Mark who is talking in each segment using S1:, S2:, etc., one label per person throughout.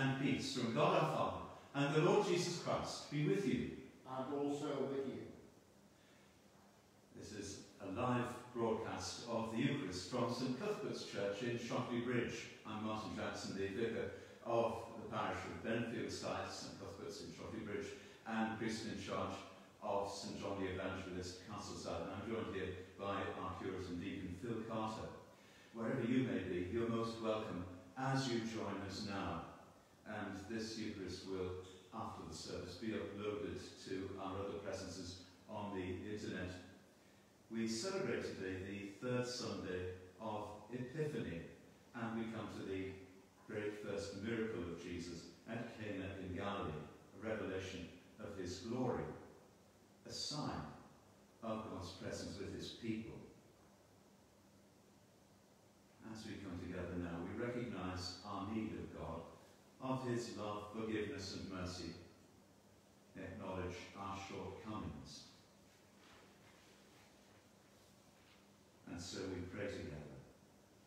S1: and peace from God our Father and the Lord Jesus Christ be with you.
S2: And also with you.
S1: This is a live broadcast of the Eucharist from St Cuthbert's Church in Shotley Bridge. I'm Martin Jackson, the vicar of the parish of Benfieldside, St Cuthbert's in Shotley Bridge, and priest in charge of St John the Evangelist, Castleside. And I'm joined here by our curate and deacon, Phil Carter. Wherever you may be, you're most welcome as you join us now. And this Eucharist will, after the service, be uploaded to our other presences on the internet. We celebrate today the third Sunday of Epiphany, and we come to the great first miracle of Jesus at Cana in Galilee, a revelation of his glory, a sign of God's presence with his people. As we come together now, we recognize our need of God, of his love, forgiveness and mercy, acknowledge our shortcomings. And so we pray together.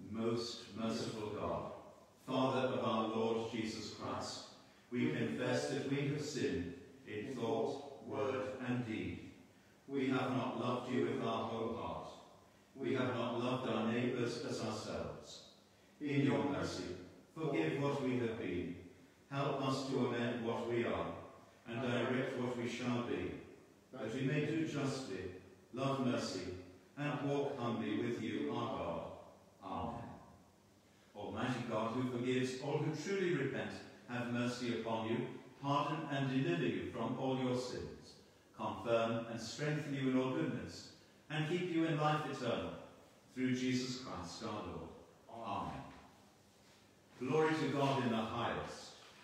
S1: Most merciful God, Father of our Lord Jesus Christ, we confess that we have sinned in thought, word and deed. We have not loved you with our whole heart. We have not loved our neighbours as ourselves. In your mercy, forgive what we have been. Help us to amend what we are, and direct what we shall be, that we may do justly, love mercy, and walk humbly with you, our God. Amen. Almighty God, who forgives all who truly repent, have mercy upon you, pardon and deliver you from all your sins, confirm and strengthen you in all goodness, and keep you in life eternal, through Jesus Christ our Lord. Amen. Glory to God in the highest,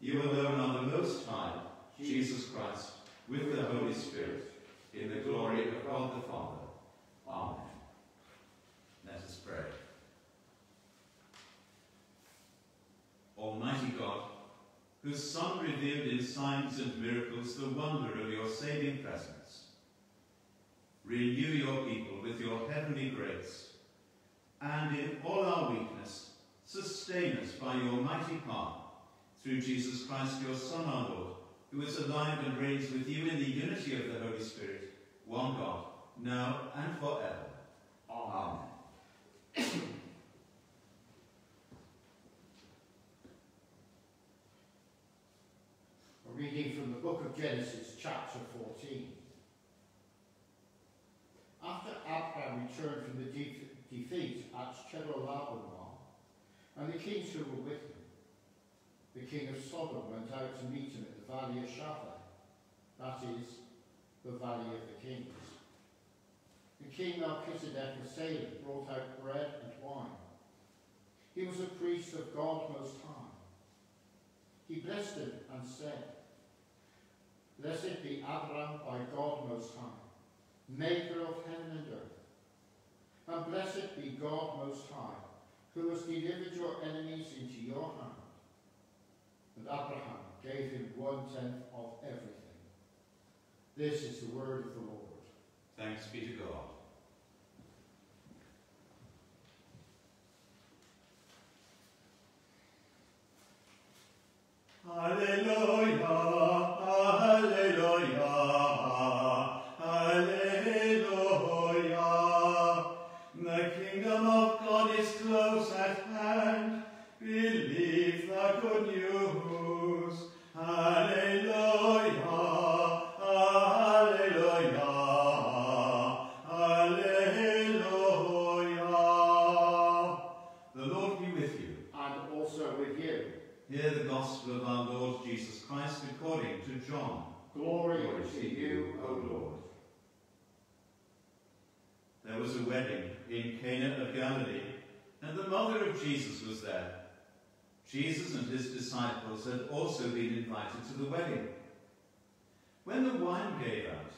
S1: You alone are the Most High, Jesus Christ, with the Holy Spirit, in the glory of God the Father. Amen. Let us pray. Almighty God, whose Son revealed in signs and miracles the wonder of your saving presence, renew your people with your heavenly grace, and in all our weakness, sustain us by your mighty power, through Jesus Christ, your Son, our Lord, who is alive and reigns with you in the unity of the Holy Spirit, one God, now and forever. Amen.
S2: A reading from the book of Genesis, chapter 14. After Abraham returned from the de defeat at Chedorlaomer, and the kings who were with him, the king of Sodom went out to meet him at the valley of Shaveh, that is, the valley of the kings. The king Melchizedek of Salem brought out bread and wine. He was a priest of God Most High. He blessed him and said, Blessed be Abraham by God Most High, maker of heaven and earth. And blessed be God Most High, who has delivered your enemies into your hand. And Abraham gave him one-tenth of everything. This is the word of the Lord.
S1: Thanks be to God. Alleluia, John.
S2: Glory, to you, O Lord.
S1: There was a wedding in Cana of Galilee, and the mother of Jesus was there. Jesus and his disciples had also been invited to the wedding. When the wine gave out,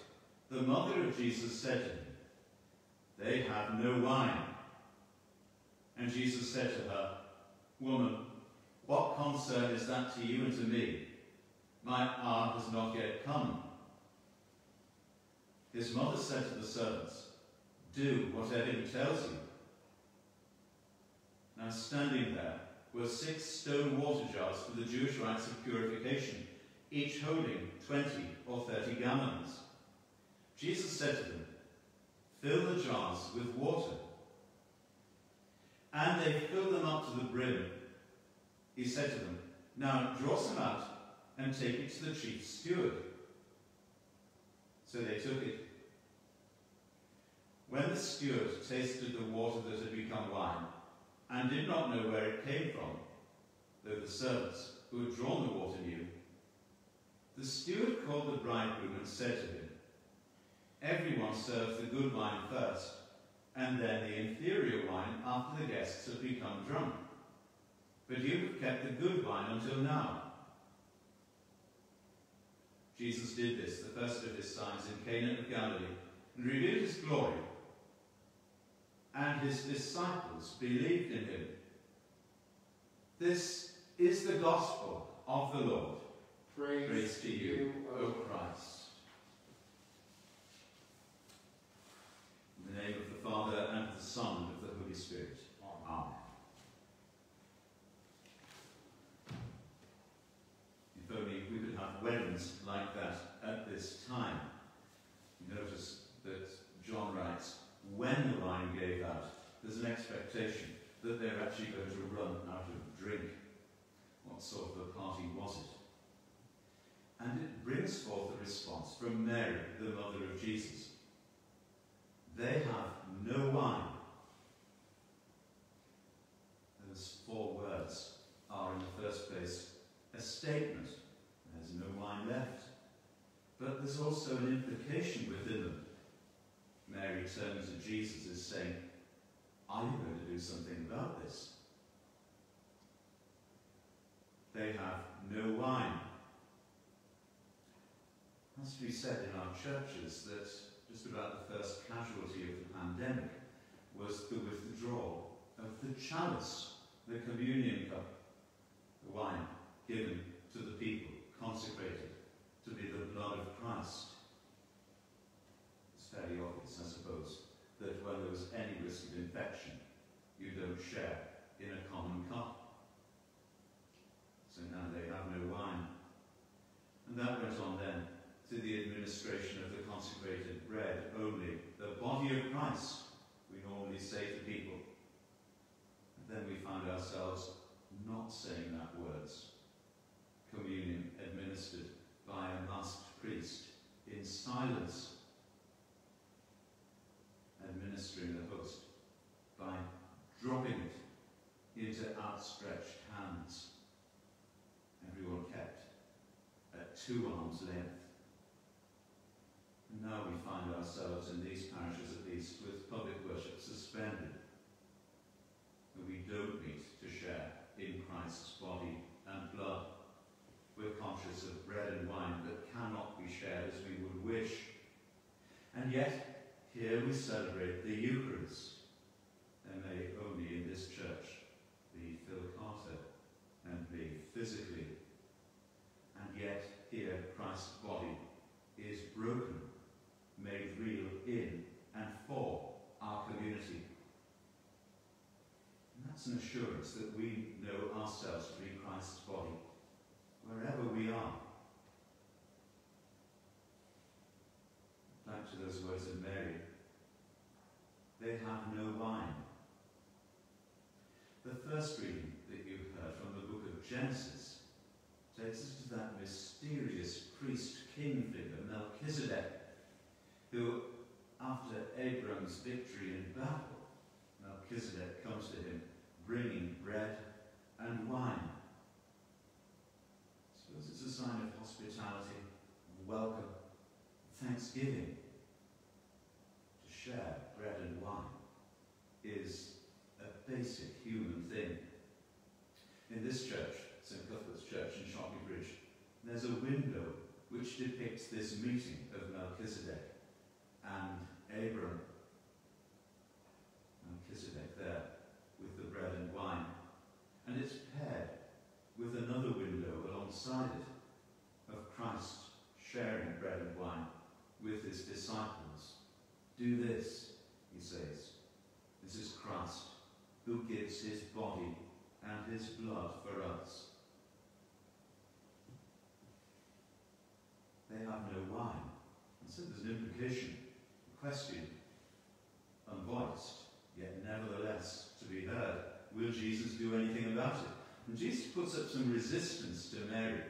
S1: the mother of Jesus said to him, They have no wine. And Jesus said to her, Woman, what concern is that to you and to me? My hour has not yet come. His mother said to the servants, Do whatever he tells you. Now standing there were six stone water jars for the Jewish rites of purification, each holding twenty or thirty gallons. Jesus said to them, Fill the jars with water. And they filled them up to the brim. He said to them, Now draw some out and take it to the chief steward. So they took it. When the steward tasted the water that had become wine, and did not know where it came from, though the servants who had drawn the water knew, the steward called the bridegroom and said to him, Everyone serves the good wine first, and then the inferior wine after the guests have become drunk. But you have kept the good wine until now. Jesus did this, the first of his signs in Cana of Galilee, and revealed his glory. And his disciples believed in him. This is the gospel of the Lord.
S2: Praise,
S1: Praise to you, O Christ. In the name of the Father, and of the Son, and of the Holy Spirit. Amen. If only we could have weddings like that at this time. Notice that John writes, when the wine gave out, there's an expectation that they're actually going to run out of drink. What sort of a party was it? And it brings forth a response from Mary, the mother of Jesus. They have no wine. Those four words are, in the first place, a statement. There's no wine left. But there's also an implication within them. Mary turns to Jesus is saying, Are you going to do something about this? They have no wine. It has to be said in our churches that just about the first casualty of the pandemic was the withdrawal of the chalice, the communion cup, the wine given to the people, consecrated to be the blood of Christ. Obvious, I suppose, that when there was any risk of infection, you don't share in a common cup. So now they have no wine. And that went on then to the administration of the consecrated bread only, the body of Christ, we normally say to people. And then we find ourselves not saying that words. Communion administered by a masked priest in silence, administering the host by dropping it into outstretched hands. Everyone kept at two arms' length. And now we find ourselves in these parishes at least with public worship suspended. We don't meet to share in Christ's body and blood. We're conscious of bread and wine that cannot be shared as we would wish. And yet, here we celebrate the Eucharist. There may only in this church be Phil Carter and be physically. And yet, here Christ's body is broken, made real in and for our community. And that's an assurance that we know ourselves to be Christ's body, wherever we are. Back to those words of Mary. They have no wine. The first reading that you heard from the book of Genesis takes us to that mysterious priest king figure, Melchizedek, who, after Abram's victory in battle, Melchizedek comes to him bringing bread and wine. I suppose it's a sign of hospitality, welcome, thanksgiving. To share bread and wine is a basic human thing. In this church, St Cuthbert's Church in Shotley Bridge, there's a window which depicts this meeting of Melchizedek and Abram. Melchizedek there with the bread and wine. And it's paired with another window alongside it of Christ sharing bread and wine with his disciples. Do this, he says. This is Christ who gives his body and his blood for us. They have no wine. And so there's an implication, a question, unvoiced, yet nevertheless to be heard. Will Jesus do anything about it? And Jesus puts up some resistance to Mary.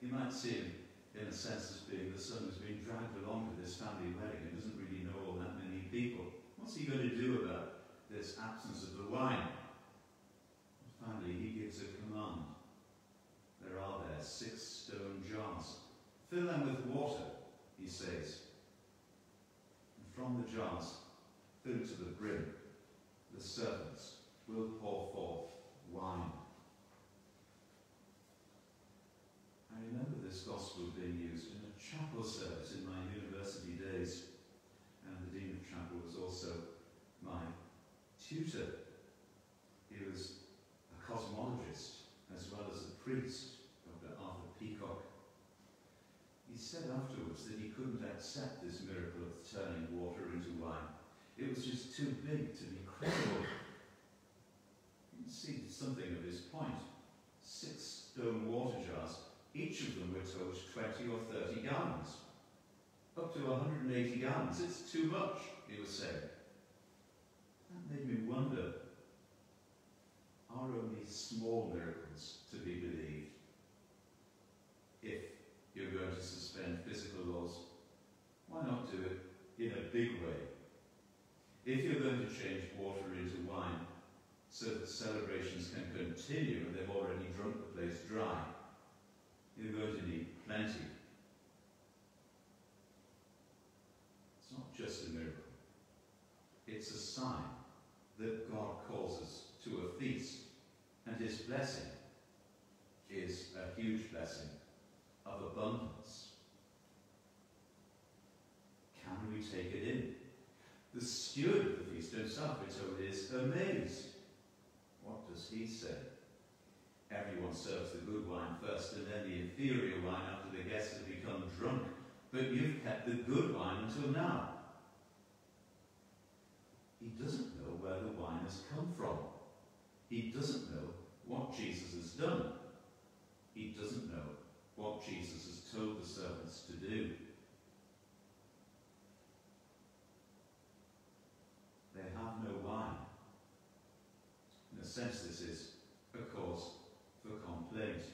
S1: You might see him, in a sense, as being the son who's been dragged along to this family wedding and doesn't really know all that many people. What's he going to do about this absence of the wine? Finally, he gives a command. There are there six stone jars. Fill them with water, he says. And from the jars, filled to the brim, the servants will pour forth wine. I remember this gospel being used in a chapel service in my university days, and the Dean of Chapel was also my tutor. He was a cosmologist as well as a priest, Dr. Arthur Peacocke. He said afterwards that he couldn't accept this miracle of turning water into wine. It was just too big to be credible. You can see something of his point. Six stone water jars each of them were told 20 or 30 gallons. Up to 180 gallons. It's too much, he was saying. That made me wonder, are only small miracles to be believed? If you're going to suspend physical laws, why not do it in a big way? If you're going to change water into wine so that celebrations can continue and they've already drunk the place dry, you're going to need plenty. It's not just a miracle. It's a sign that God calls us to a feast, and his blessing is a huge blessing of abundance. Can we take it in? The steward of the feast himself, is amazed. What does he say? Everyone serves the good wine first and then the inferior wine after the guests have become drunk. But you've kept the good wine until now. He doesn't where the wine has come from. He doesn't know what Jesus has done. He doesn't know what Jesus has told the servants to do. They have no wine. In a sense, this is a cause for complaint.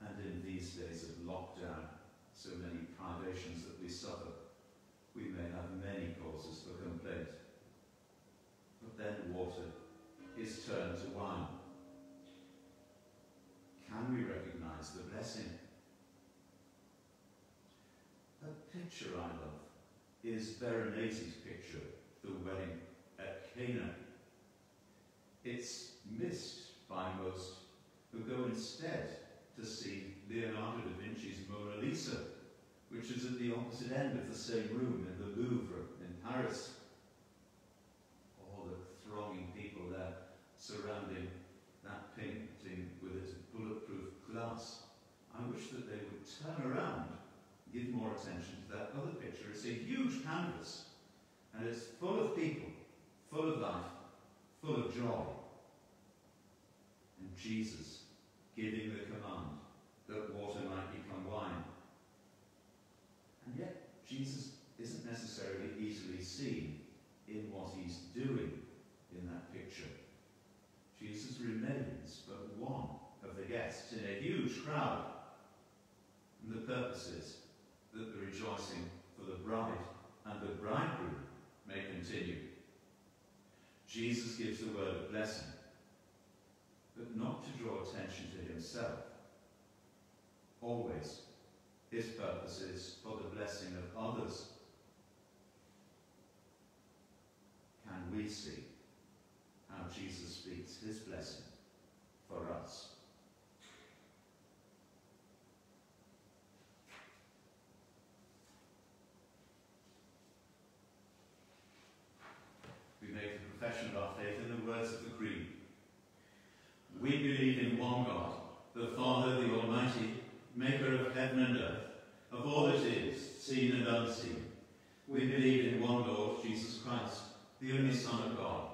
S1: And in these days of lockdown, so many privations that we suffer, we may have many causes for complaint. But then water is turned to wine. Can we recognize the blessing? A picture I love is Veronese's picture, the wedding at Cana. It's missed by most who go instead to see Leonardo da Vinci's Mona Lisa, which is at the opposite end of the same room in the Louvre in Paris. All the thronging people there surrounding that painting with its bulletproof glass. I wish that they would turn around give more attention to that other picture. It's a huge canvas, and it's full of people, full of life, full of joy. And Jesus giving the command that water might become wine. And yet, Jesus isn't necessarily easily seen in what he's doing in that remains but one of the guests in a huge crowd. And the purpose is that the rejoicing for the bride and the bridegroom may continue. Jesus gives the word of blessing, but not to draw attention to himself. Always, his purpose is for the blessing of others. Can we see Jesus speaks his blessing for us. We make the profession of our faith in the words of the Creed. We believe in one God, the Father, the Almighty, maker of heaven and earth, of all that is, seen and unseen.
S2: We believe in
S1: one Lord, Jesus Christ, the only Son of God,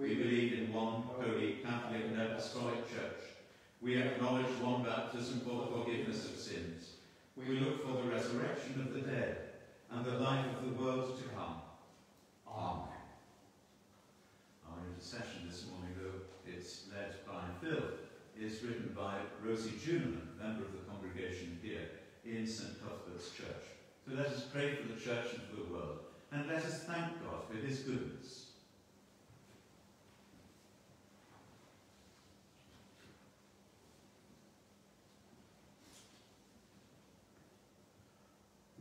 S1: We believe in one holy, Catholic and Apostolic Church. We acknowledge one baptism for the forgiveness of sins. We look for the resurrection of the dead and the life of the world to come. Amen. Our intercession this morning, though it's led by Phil, is written by Rosie Juneman, member of the congregation here in St. Cuthbert's Church. So let us pray for the church and for the world, and let us thank God for his goodness.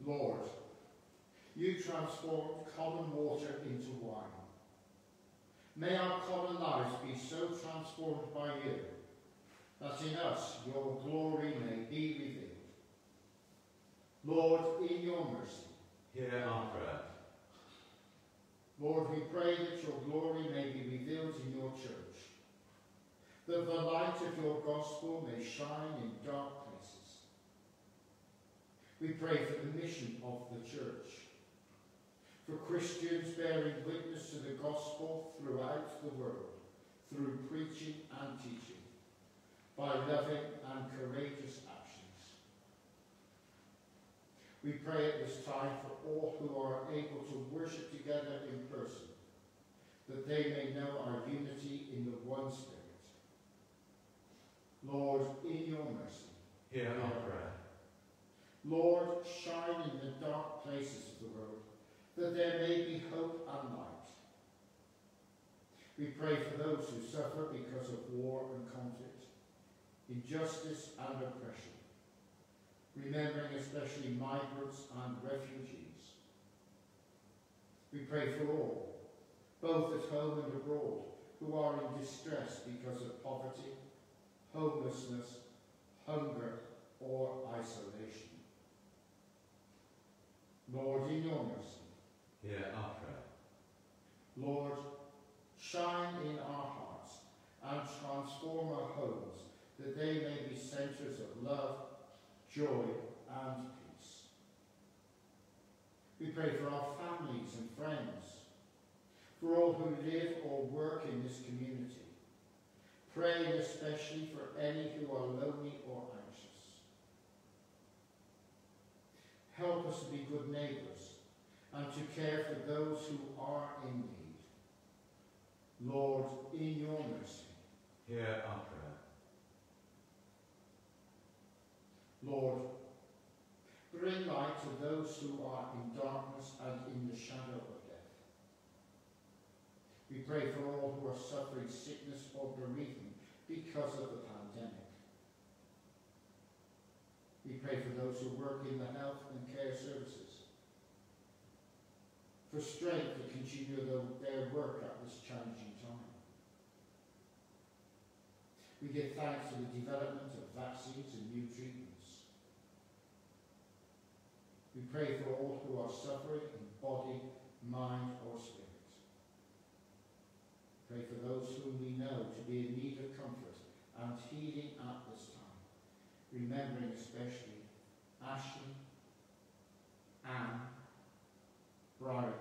S2: Lord, you transform common water into wine. May our common lives be so transformed by you that in us your glory may be revealed. Lord, in your mercy,
S1: Hear our prayer.
S2: Lord, we pray that your glory may be revealed in your church, that the light of your gospel may shine in dark. We pray for the mission of the church, for Christians bearing witness to the gospel throughout the world, through preaching and teaching, by loving and courageous actions. We pray at this time for all who are able to worship together in person, that they may know our unity in the one Spirit. Lord, in your mercy,
S1: Hear our prayer.
S2: Lord, shine in the dark places of the world, that there may be hope and light. We pray for those who suffer because of war and conflict, injustice and oppression, remembering especially migrants and refugees. We pray for all, both at home and abroad, who are in distress because of poverty, homelessness, hunger, or isolation. Lord, in your mercy,
S1: Hear our prayer.
S2: Lord, shine in our hearts and transform our homes, that they may be centres of love, joy, and peace. We pray for our families and friends, for all who live or work in this community, praying especially for any who are lonely or Help us to be good neighbours and to care for those who are in need. Lord, in your mercy,
S1: Hear our prayer.
S2: Lord, bring light to those who are in darkness and in the shadow of death. We pray for all who are suffering sickness or bereavement because of the pandemic. We pray for those who work in the health and care services, for strength to continue their work at this challenging time. We give thanks for the development of vaccines and new treatments. We pray for all who are suffering in body, mind or spirit. Pray for those whom we know to be in need of comfort and healing at this time, remembering especially Ashley, Anne, Brian,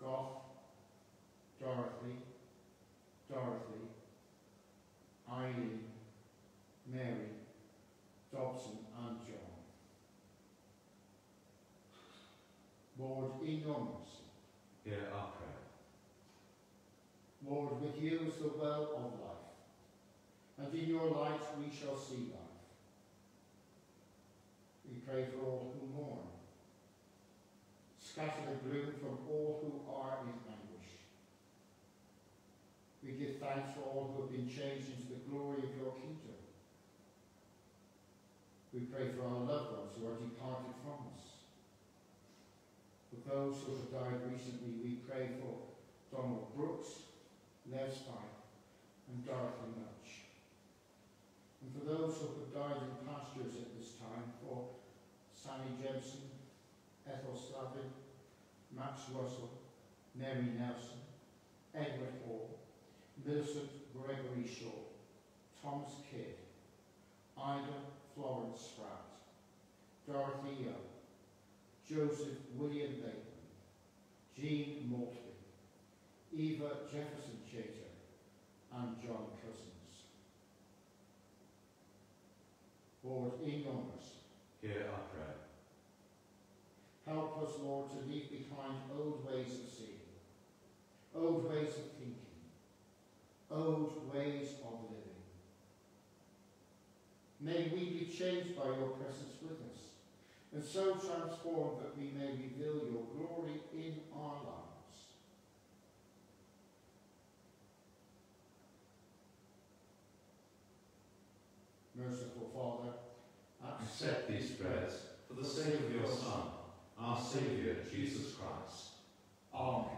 S2: Goff, Dorothy, Dorothy, Eileen, Mary, Dobson and John. Lord, in your
S1: Hear our prayer.
S2: Lord, with you is the well of life, and in your light we shall see life. Pray for all who mourn. Scatter the gloom from all who are in anguish. We give thanks for all who have been changed into the glory of your kingdom. We pray for our loved ones who are departed from us. For those who have died recently, we pray for Donald Brooks, Spike, and Dorothy Nutch. And for those who have died in pastures at this time, for Sammy Jensen, Ethel Slavin, Max Russell, Mary Nelson, Edward Hall, Millicent Gregory Shaw, Thomas Kidd, Ida Florence Spratt, Dorothy Young, Joseph William Bateman, Jean Maltby, Eva Jefferson Chater, and John Cousins. Lord, in
S1: Hear our prayer.
S2: help us, Lord, to leave behind old ways of seeing, old ways of thinking, old ways of living. May we be changed by your presence with us, and so transformed that we may reveal your glory in our lives. Merciful Father,
S1: Accept these prayers for the sake of your Son, our Saviour, Jesus Christ.
S2: Amen.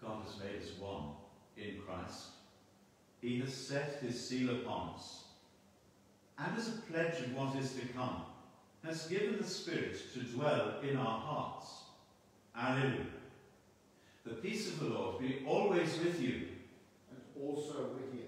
S1: God has made us one in Christ. He has set his seal upon us. And as a pledge of what is to come, has given the Spirit to dwell in our hearts. Alleluia. The peace of the Lord be always with you.
S2: and also with you.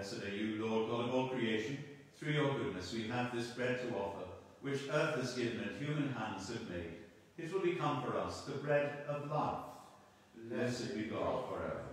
S1: Blessed are you, Lord God of all creation. Through your goodness we have this bread to offer, which earth has given and human hands have made. It will become for us the bread of life. Blessed be God forever.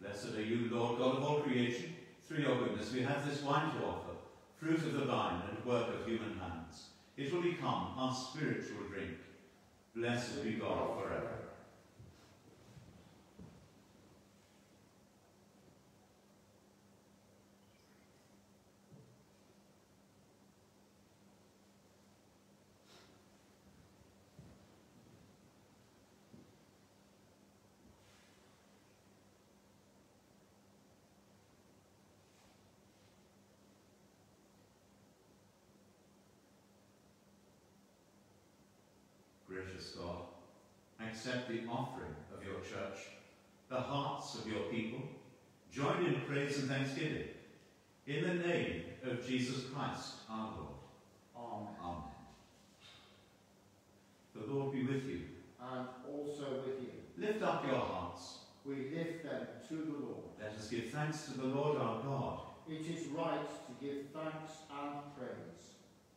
S1: Blessed are you, Lord God of all creation. Through your goodness we have this wine to offer, fruit of the vine and work of human hands. It will become our spiritual drink. Blessed be God forever. Gracious God, accept the offering of your church, the hearts of your people. Join in praise and thanksgiving. In the name of Jesus Christ, our Lord.
S2: Amen.
S1: Amen. The Lord be with you.
S2: And also with you.
S1: Lift up your hearts.
S2: We lift them to the Lord.
S1: Let us give thanks to the Lord our God.
S2: It is right to give thanks and praise.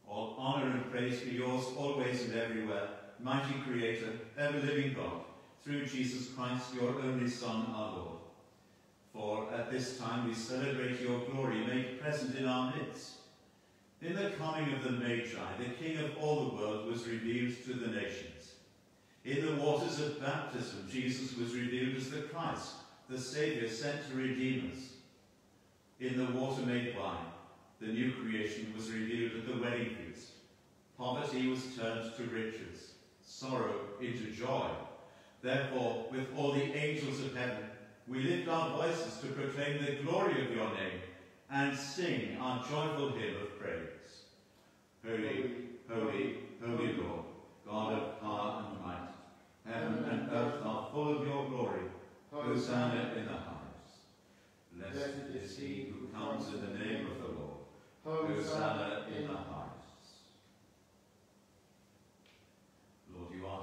S1: All honour and praise be yours always and everywhere, mighty Creator, ever-living God, through Jesus Christ, your only Son, our Lord. For at this time we celebrate your glory made present in our midst. In the coming of the Magi, the King of all the world was revealed to the nations. In the waters of baptism, Jesus was revealed as the Christ, the Saviour sent to redeem us. In the water made wine, the new creation was revealed at the wedding feast. Poverty was turned to riches, sorrow into joy. Therefore, with all the angels of heaven, we lift our voices to proclaim the glory of your name and sing our joyful hymn of praise. Holy, holy, holy Lord, God of power and might, heaven and earth are full of your glory.
S2: Hosanna in
S1: the
S2: highest.
S1: Blessed is he who comes in the name of the Lord.
S2: Hosanna in the highest.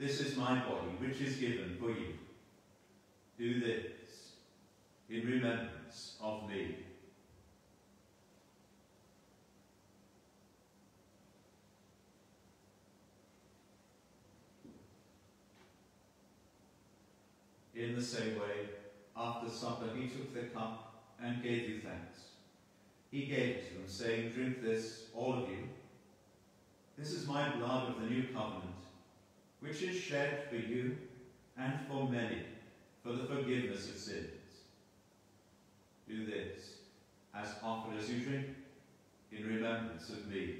S1: This is my body, which is given for you. Do this in remembrance of me. In the same way, after supper, he took the cup and gave you thanks. He gave it to them, saying, Drink this, all of you. This is my blood of the new covenant, which is shed for you and for many for the forgiveness of sins. Do this as often as you drink in remembrance of me.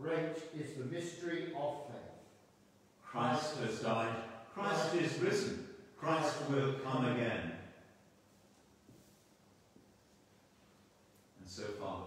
S2: Great is the mystery of faith.
S1: Christ has died. Christ is risen. Christ will come again. And so, Father,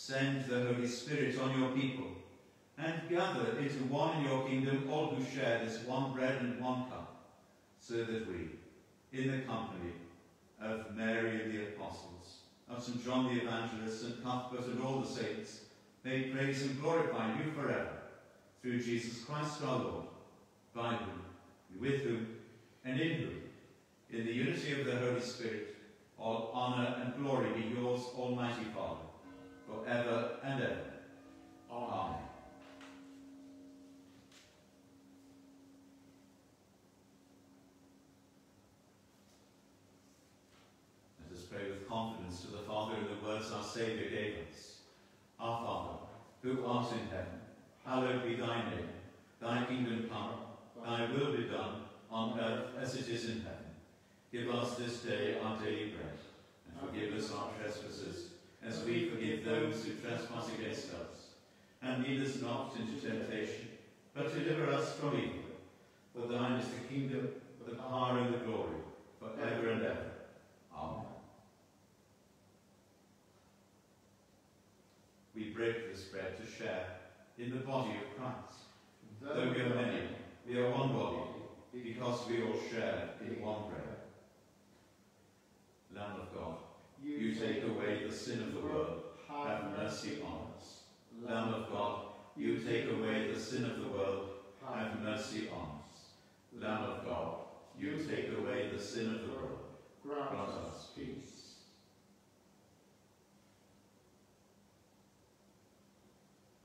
S1: Send the Holy Spirit on your people, and gather into one in your kingdom all who share this one bread and one cup, so that we, in the company of Mary and the Apostles, of St. John the Evangelist, St. Cuthbert and all the saints, may praise and glorify you forever, through Jesus Christ our Lord, by whom, with whom, and in whom, in the unity of the Holy Spirit, all honour and glory be yours, Almighty Father, forever and ever. Amen. Let us pray with confidence to the Father in the words our Saviour gave us. Our Father, who art in heaven, hallowed be thy name. Thy kingdom come, thy will be done, on earth as it is in heaven. Give us this day our daily bread, and forgive us our trespasses, as we forgive those who trespass against us. And lead us not into temptation, but deliver us from evil. For thine is the kingdom, the power, and the glory, for ever and ever. Amen. We break this bread to share in the body of Christ. Though we are many, we are one body, because we all share in one bread. Lamb of God, you take away the sin of the world, have mercy on us. Lamb of God, you take away the sin of the world, have mercy on us. Lamb of God, you take away the sin of the world, grant us peace.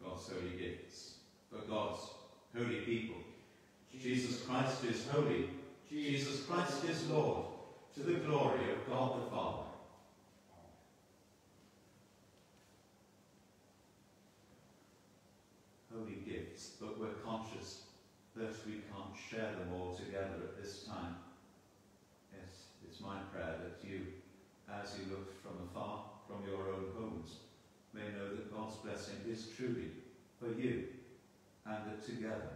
S1: God's holy gifts, for God's holy people. Jesus Christ is holy. Jesus Christ is Lord, to the glory of God the Father. Holy gifts, but we're conscious that we can't share them all together at this time. Yes, it's my prayer that you, as you look from afar, from your own homes, may know that God's blessing is truly for you, and that together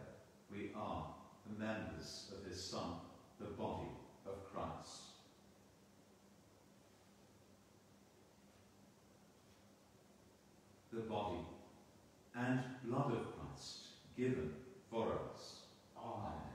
S1: we are the members of his Son, the body of Christ. The body and blood of Christ given for us. Amen.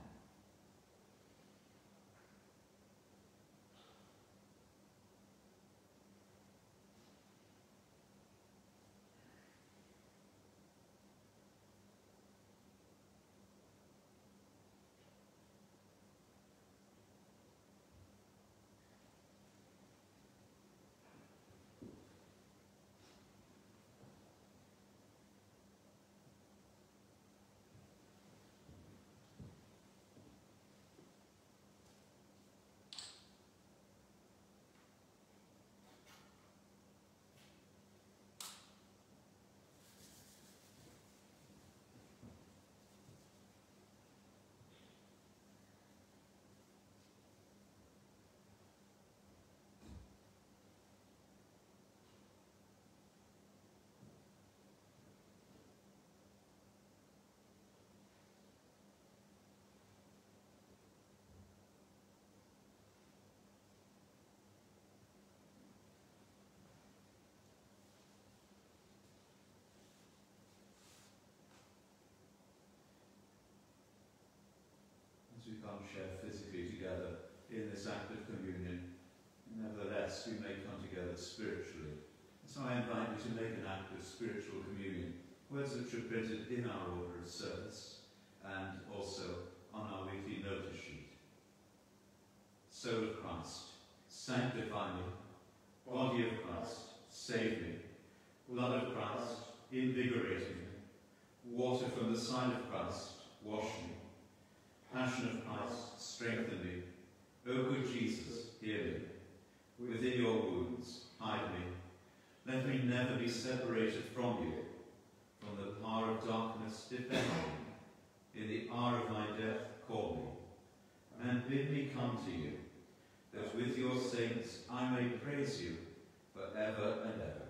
S1: together in this act of communion. Nevertheless, we may come together spiritually. So I invite you to make an act of spiritual communion, words which are printed in our order of service and also on our weekly notice sheet. Soul of Christ, sanctify me. Body of Christ, save me. Blood of Christ, invigorate me. Water from the side of Christ, wash me. Passion of Christ, strengthen me. O good Jesus, hear me. Within your wounds, hide me. Let me never be separated from you. From the power of darkness, defend me. In the hour of my death, call me. And bid me come to you, that with your saints I may praise you forever and ever.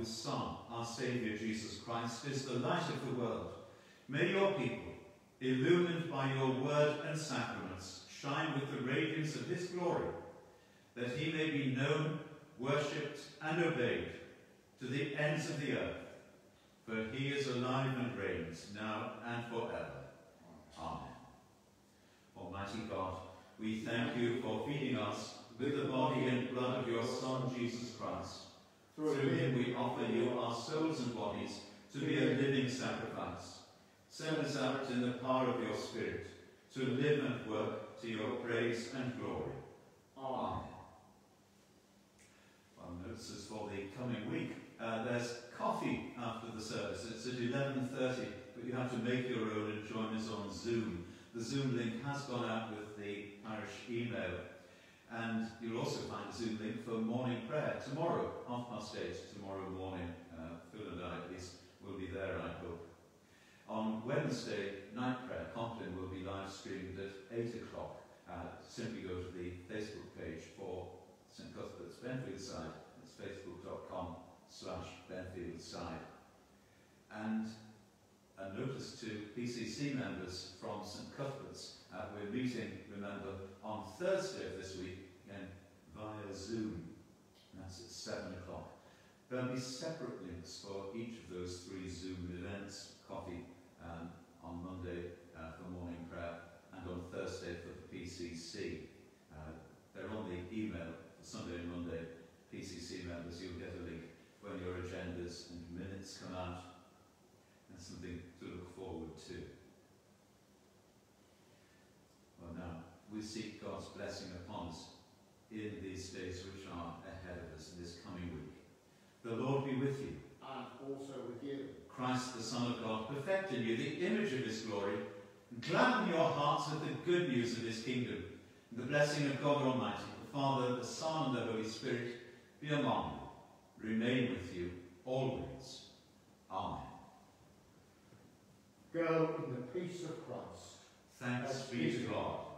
S1: Whose Son, our Saviour Jesus Christ, is the light of the world, may your people, illumined by your word and sacraments, shine with the radiance of his glory, that he may be known, worshipped, and obeyed to the ends of the earth. For he is alive and reigns, now and forever. Amen. Almighty God, we thank you for feeding us with the body and blood of your Son, Jesus Christ. Through him we offer you our souls and bodies to be a living sacrifice. Send us out in the power of your Spirit to live and work to your praise and glory. Amen. Well, notices for the coming week. Uh, there's coffee after the service. It's at 11.30, but you have to make your own and join us on Zoom. The Zoom link has gone out with the parish email. And you'll also find a Zoom link for morning prayer tomorrow, half past eight, tomorrow morning. Uh, Phil and I, at least, will be there, I hope. On Wednesday, night prayer, Compline will be live streamed at 8 o'clock. Uh, simply go to the Facebook page for St Cuthbert's Benfieldside. It's facebook.com slash Benfieldside. And a notice to PCC members from St Cuthbert's. Uh, we're meeting, remember, on Thursday of this week, again, via Zoom. That's at 7 o'clock. There'll be separate links for each of those three Zoom events, coffee um, on Monday uh, for morning prayer and on Thursday for the PCC. Uh, they're on the email for Sunday and Monday. PCC members, you'll get a link when your agendas and minutes come out. And something to look forward to. Well now, we seek God's blessing upon us in these days which are ahead of us in this coming week. The Lord be with you.
S2: And also with you.
S1: Christ, the Son of God, perfect in you the image of his glory, and gladden your hearts with the good news of his kingdom. And the blessing of God Almighty, the Father, the Son, and the Holy Spirit be among you remain with you always. Amen.
S2: Go in the peace of Christ.
S1: Thanks be to God.